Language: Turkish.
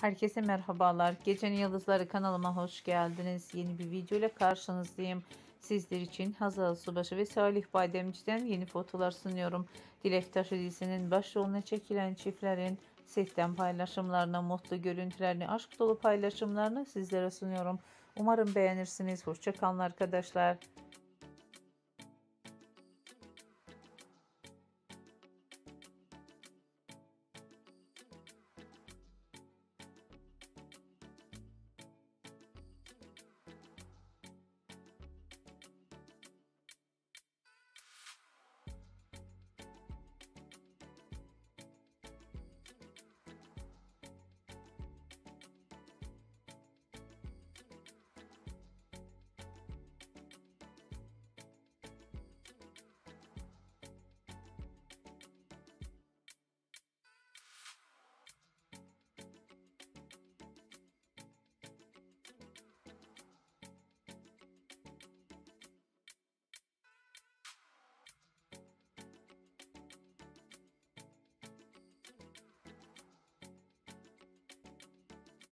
Herkese merhabalar. Gecenin Yıldızları kanalıma hoş geldiniz. Yeni bir video ile karşınızdayım. Sizler için Hazal Subaşı ve Salih Bademci'den yeni fotolar sunuyorum. Dilek Taşı dizisinin başrolüne çekilen çiftlerin setten paylaşımlarını, mutlu görüntülerini, aşk dolu paylaşımlarını sizlere sunuyorum. Umarım beğenirsiniz. Hoşçakalın arkadaşlar.